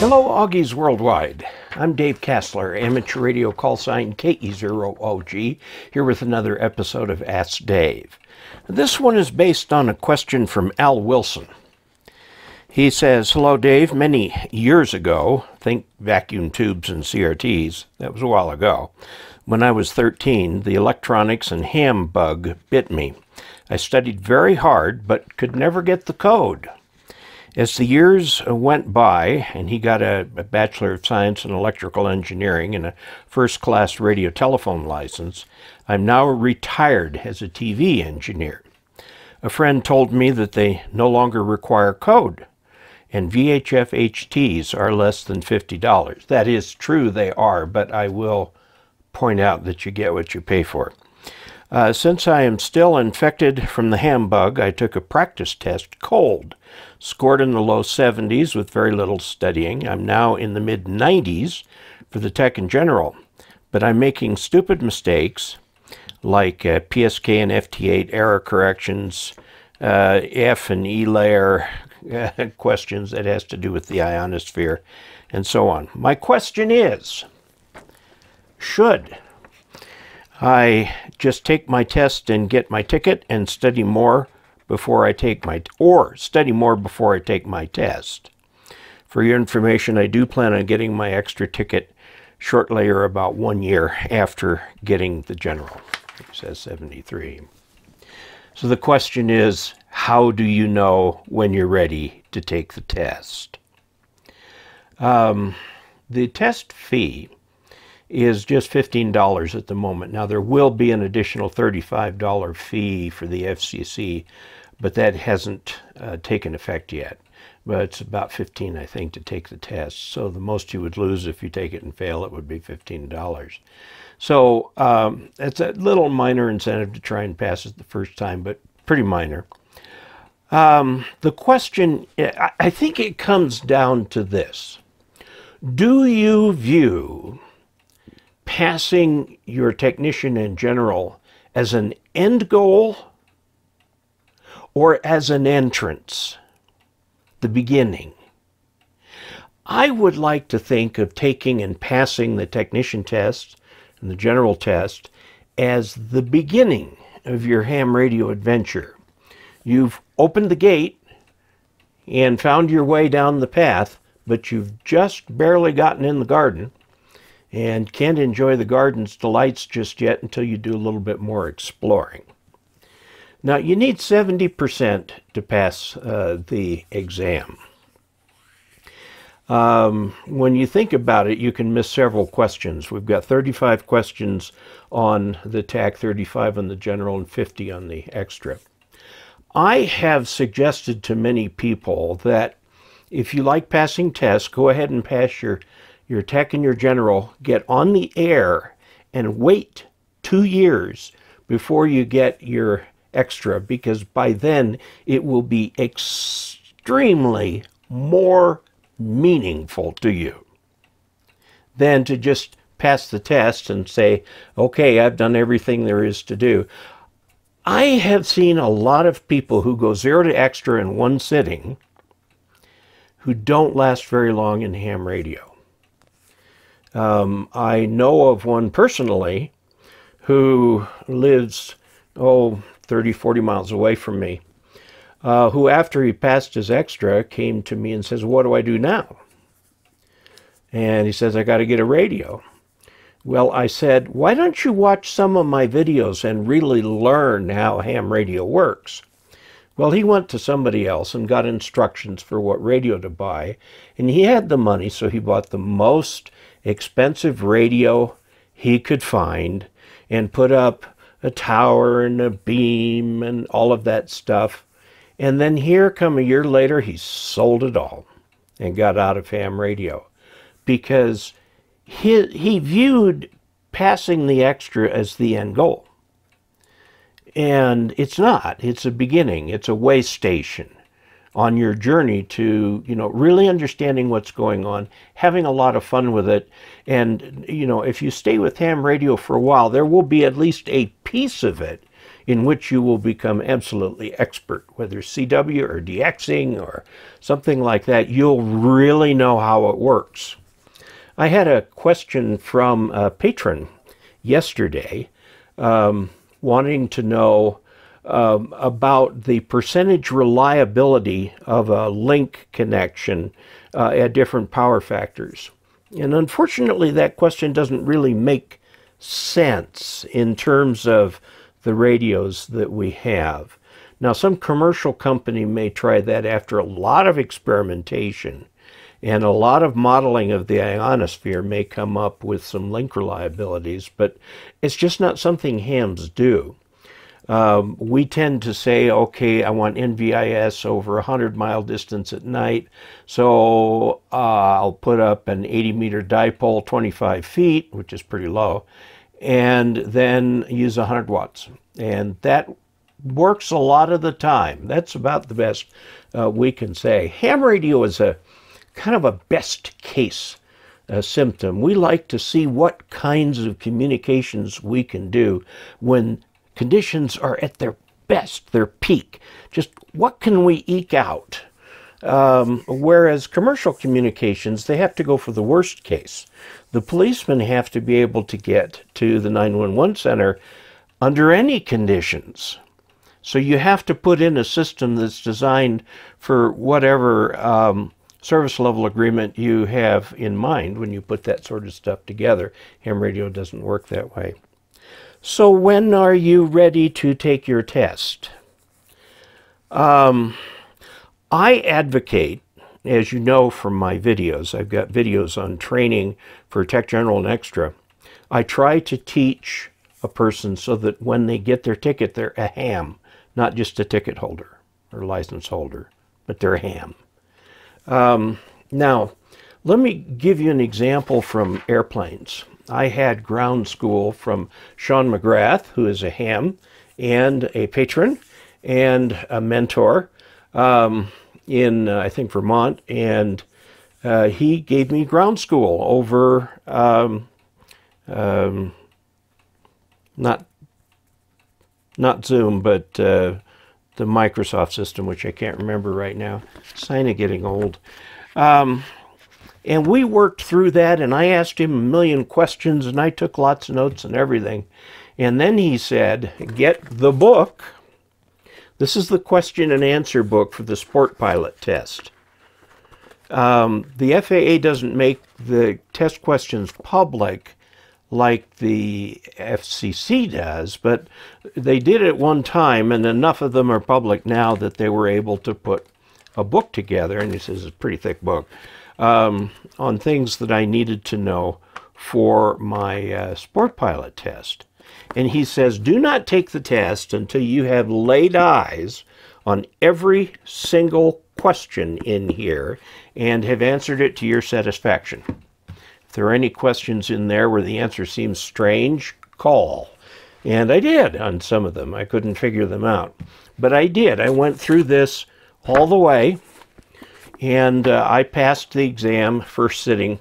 Hello, OGs Worldwide. I'm Dave Casler, amateur radio call sign KE0OG, here with another episode of Ask Dave. This one is based on a question from Al Wilson. He says, Hello, Dave. Many years ago, think vacuum tubes and CRTs, that was a while ago, when I was 13, the electronics and ham bug bit me. I studied very hard, but could never get the code. As the years uh, went by, and he got a, a, Bachelor of Science in Electrical Engineering and a first class radio telephone license, I'm now retired as a TV engineer. A friend told me that they no longer require code, and VHF HTs are less than $50. That is true, they are, but I will point out that you get what you pay for. Uh, since I am still infected from the ham bug, I took a practice test cold. Scored in the low 70s with very little studying. I'm now in the mid 90s for the tech in general. But I'm making stupid mistakes like uh, PSK and FT8 error corrections, uh, F and E layer questions that has to do with the ionosphere, and so on. My question is, should I just take my test and get my ticket and study more before I take my, or study more before I take my test. For your information, I do plan on getting my extra ticket shortly or about one year after getting the general. It says 73. So the question is, how do you know when you're ready to take the test? Um, the test fee is just $15 at the moment. Now, there will be an additional $35 fee for the FCC, but that hasn't uh, taken effect yet. But it's about 15, I think, to take the test. So the most you would lose if you take it and fail it would be $15. So um, it's a little minor incentive to try and pass it the first time, but pretty minor. Um, the question, I think it comes down to this. Do you view passing your technician in general as an end goal or as an entrance, the beginning. I would like to think of taking and passing the technician test and the general test as the beginning of your ham radio adventure. You've opened the gate and found your way down the path, but you've just barely gotten in the garden and can't enjoy the garden's delights just yet until you do a little bit more exploring. Now, you need 70% to pass uh, the exam. Um, when you think about it, you can miss several questions. We've got 35 questions on the tech, 35 on the general, and 50 on the extra. I have suggested to many people that if you like passing tests, go ahead and pass your your tech and your general get on the air and wait two years before you get your extra because by then it will be extremely more meaningful to you than to just pass the test and say, okay, I've done everything there is to do. I have seen a lot of people who go zero to extra in one sitting who don't last very long in ham radio. Um, I know of one personally who lives, oh, 30, 40 miles away from me, uh, who, after he passed his extra, came to me and says, What do I do now? And he says, I got to get a radio. Well, I said, Why don't you watch some of my videos and really learn how ham radio works? Well, he went to somebody else and got instructions for what radio to buy, and he had the money, so he bought the most expensive radio he could find and put up a tower and a beam and all of that stuff. And then here come a year later, he sold it all and got out of ham radio because he, he viewed passing the extra as the end goal. And it's not. It's a beginning. It's a way station on your journey to, you know, really understanding what's going on, having a lot of fun with it. And, you know, if you stay with ham radio for a while, there will be at least a piece of it in which you will become absolutely expert, whether CW or DXing or something like that. You'll really know how it works. I had a question from a patron yesterday um, wanting to know um, about the percentage reliability of a link connection uh, at different power factors. And unfortunately, that question doesn't really make sense in terms of the radios that we have. Now, some commercial company may try that after a lot of experimentation and a lot of modeling of the ionosphere may come up with some link reliabilities, but it's just not something hams do. Um, we tend to say, okay, I want NVIS over a 100 mile distance at night, so uh, I'll put up an 80 meter dipole 25 feet, which is pretty low, and then use 100 watts. And that works a lot of the time. That's about the best uh, we can say. Ham radio is a kind of a best case uh, symptom. We like to see what kinds of communications we can do when conditions are at their best, their peak. Just what can we eke out? Um, whereas commercial communications, they have to go for the worst case. The policemen have to be able to get to the 911 center under any conditions. So you have to put in a system that's designed for whatever um, service level agreement you have in mind when you put that sort of stuff together. Ham radio doesn't work that way. So when are you ready to take your test? Um, I advocate, as you know from my videos, I've got videos on training for Tech General and Extra. I try to teach a person so that when they get their ticket, they're a ham, not just a ticket holder or license holder, but they're a ham. Um, now, let me give you an example from airplanes. I had ground school from Sean McGrath, who is a ham and a patron and a mentor um, in, uh, I think, Vermont. And uh, he gave me ground school over um, um, not not Zoom, but uh, the Microsoft system, which I can't remember right now. Sign of getting old. Um, and we worked through that, and I asked him a million questions, and I took lots of notes and everything. And then he said, Get the book. This is the question and answer book for the sport pilot test. Um, the FAA doesn't make the test questions public like the FCC does, but they did at one time, and enough of them are public now that they were able to put a book together. And he says it's a pretty thick book um, on things that I needed to know for my uh, sport pilot test. And he says, do not take the test until you have laid eyes on every single question in here and have answered it to your satisfaction. If there are any questions in there where the answer seems strange, call. And I did on some of them. I couldn't figure them out. But I did. I went through this all the way and uh, I passed the exam first sitting.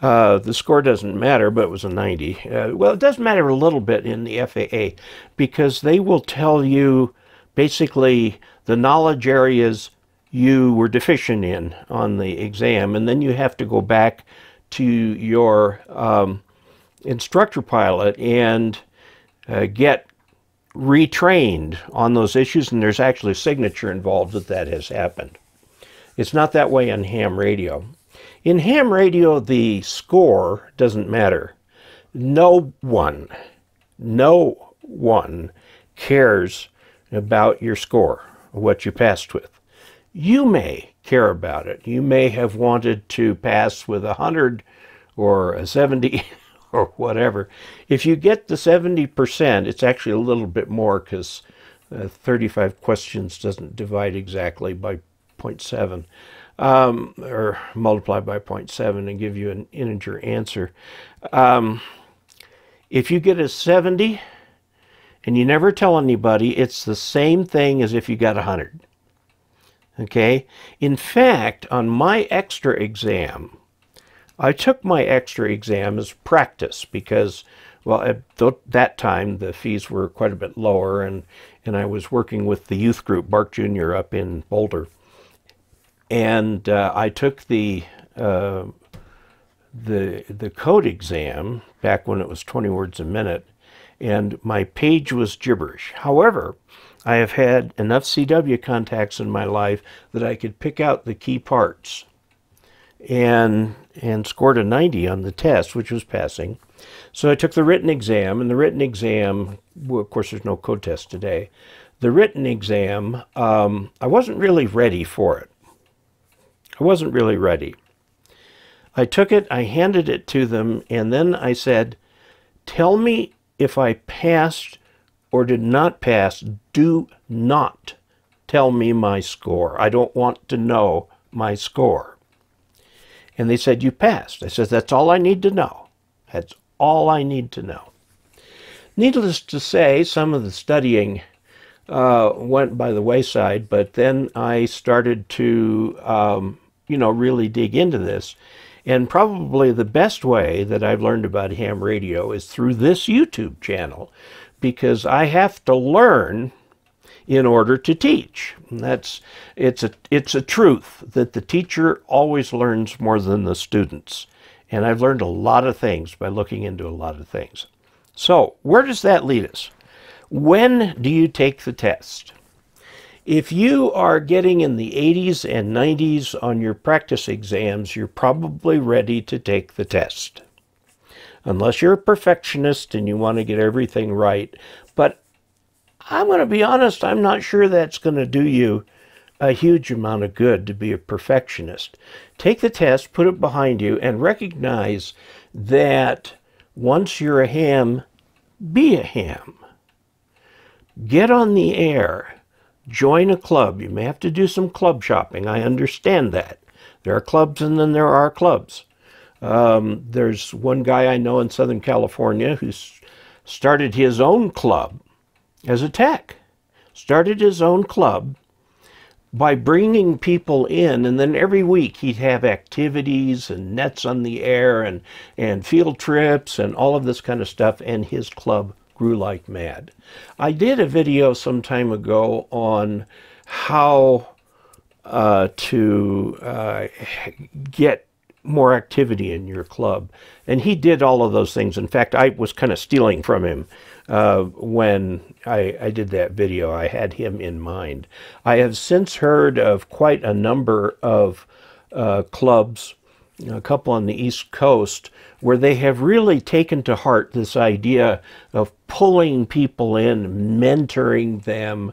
Uh, the score doesn't matter, but it was a 90. Uh, well, it does matter a little bit in the FAA because they will tell you basically the knowledge areas you were deficient in on the exam, and then you have to go back to your um, instructor pilot and uh, get retrained on those issues, and there's actually a signature involved that that has happened. It's not that way on ham radio. In ham radio, the score doesn't matter. No one, no one cares about your score, what you passed with. You may care about it. You may have wanted to pass with a 100 or a 70 or whatever. If you get the 70%, it's actually a little bit more because uh, 35 questions doesn't divide exactly by 0.7 um, or multiply by 0.7 and give you an integer answer. Um, if you get a 70 and you never tell anybody, it's the same thing as if you got 100. Okay? In fact, on my extra exam, I took my extra exam as practice because well, at th- that time, the fees were quite a bit lower, and, and I was working with the youth group, BARC Jr., up in Boulder. And uh, I took the, uh, the, the code exam back when it was 20 words a minute, and my page was gibberish. However, I have had enough CW contacts in my life that I could pick out the key parts and and scored a 90 on the test, which was passing. So I took the written exam, and the written exam, well, of course, there's no code test today. The written exam, um, I wasn't really ready for it. I wasn't really ready. I took it, I handed it to them, and then I said, Tell me if I passed or did not pass. Do not tell me my score. I don't want to know my score. And they said, You passed. I said, That's all I need to know. That's all I need to know. Needless to say, some of the studying uh, went by the wayside, but then I started to, um, you know, really dig into this. And probably the best way that I've learned about ham radio is through this YouTube channel, because I have to learn in order to teach. And that's it's a it's a truth that the teacher always learns more than the students. And I've learned a lot of things by looking into a lot of things. So, where does that lead us? When do you take the test? If you are getting in the 80s and 90s on your practice exams, you're probably ready to take the test. Unless you're a perfectionist and you want to get everything right. But I'm going to be honest, I'm not sure that's going to do you a huge amount of good to be a perfectionist. Take the test, put it behind you, and recognize that once you're a ham, be a ham. Get on the air. Join a club. You may have to do some club shopping. I understand that. There are clubs and then there are clubs. Um, there's one guy I know in Southern California who started his own club as a tech. Started his own club by bringing people in and then every week he'd have activities and nets on the air and and field trips and all of this kind of stuff and his club grew like mad. I did a video some time ago on how uh, to uh, get more activity in your club. And he did all of those things. In fact, I was kind of stealing from him uh, when I, I, did that video. I had him in mind. I have since heard of quite a number of uh, clubs, a couple on the East Coast, where they have really taken to heart this idea of pulling people in, mentoring them,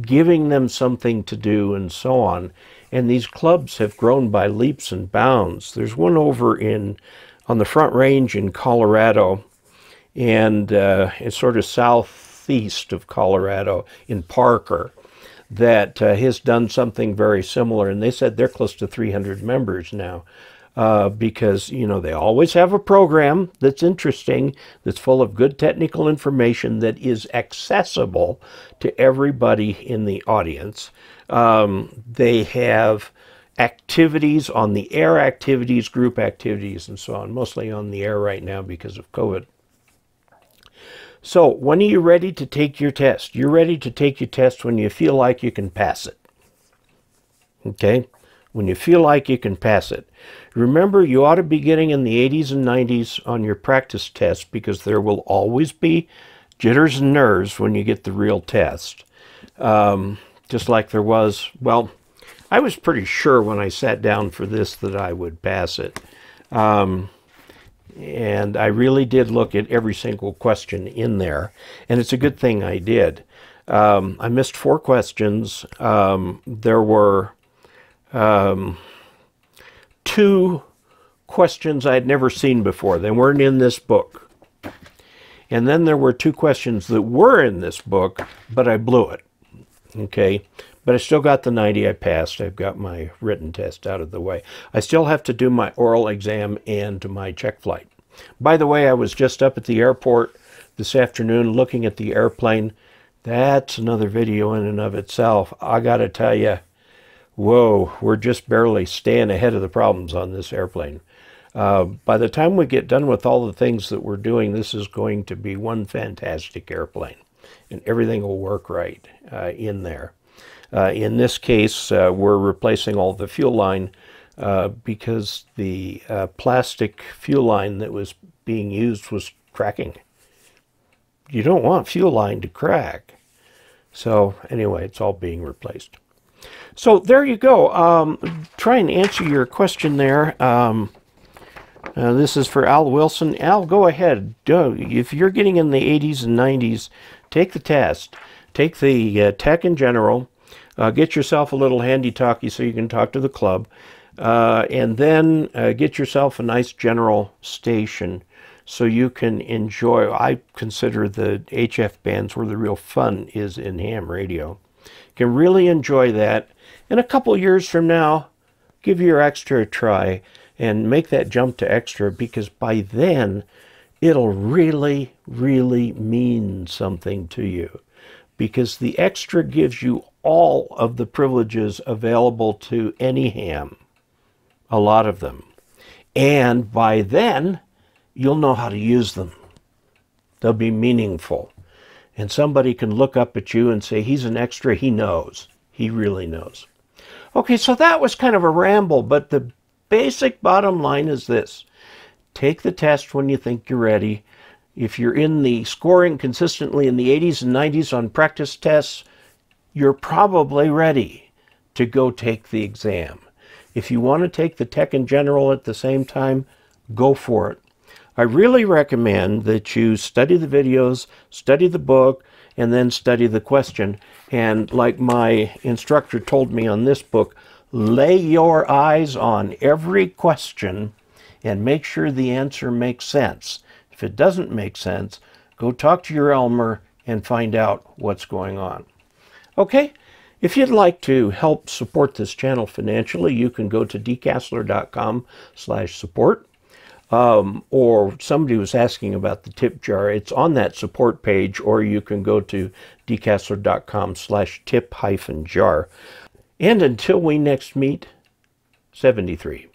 giving them something to do, and so on. And these clubs have grown by leaps and bounds. There's one over in on the Front Range in Colorado and uh, it's sort of southeast of Colorado in Parker that uh, has done something very similar. And they said they're close to 300 members now. Uh, because you know they always have a program that's interesting, that's full of good technical information that is accessible to everybody in the audience. Um, they have activities on the air, activities, group activities, and so on. Mostly on the air right now because of COVID. So, when are you ready to take your test? You're ready to take your test when you feel like you can pass it. Okay? When you feel like you can pass it. Remember, you ought to be getting in the 80s and 90s on your practice test because there will always be jitters and nerves when you get the real test. Um, just like there was, well, I was pretty sure when I sat down for this that I would pass it. Um, and I really did look at every single question in there, and it's a good thing I did. Um, I missed four questions. Um, there were um, two questions I'd never seen before. They weren't in this book. And then there were two questions that were in this book, but I blew it. Okay. But I still got the 90 I passed. I've got my written test out of the way. I still have to do my oral exam and my check flight. By the way, I was just up at the airport this afternoon looking at the airplane. That's another video in and of itself. I got to tell you, whoa, we're just barely staying ahead of the problems on this airplane. Uh, by the time we get done with all the things that we're doing, this is going to be one fantastic airplane, and everything will work right uh, in there. Uh, in this case, uh, we're replacing all the fuel line uh, because the uh, plastic fuel line that was being used was cracking. You don't want fuel line to crack. So anyway, it's all being replaced. So there you go. Um, try and answer your question there. Um, uh, this is for Al Wilson. Al, go ahead. If you're getting in the 80s and 90s, take the test. Take the uh, tech in general. Uh, get yourself a little handy talkie so you can talk to the club. Uh, and then uh, get yourself a nice general station so you can enjoy. I consider the HF bands where the real fun is in ham radio. Can really enjoy that. In a couple years from now, give your extra a try and make that jump to extra because by then it'll really, really mean something to you because the extra gives you all of the privileges available to any ham, a lot of them. And by then, you'll know how to use them. They'll be meaningful. And somebody can look up at you and say, he's an extra, he knows. He really knows. Okay, so that was kind of a ramble, but the basic bottom line is this. Take the test when you think you're ready. If you're in the scoring consistently in the 80s and 90s on practice tests, you're probably ready to go take the exam. If you want to take the tech in general at the same time, go for it. I really recommend that you study the videos, study the book, and then study the question. And like my instructor told me on this book, lay your eyes on every question and make sure the answer makes sense. If it doesn't make sense, go talk to your Elmer and find out what's going on. Okay, if you'd like to help support this channel financially, you can go to dcasler.com slash support. Um, or somebody was asking about the tip jar. It's on that support page, or you can go to dcasler.com slash tip hyphen jar. And until we next meet, 73.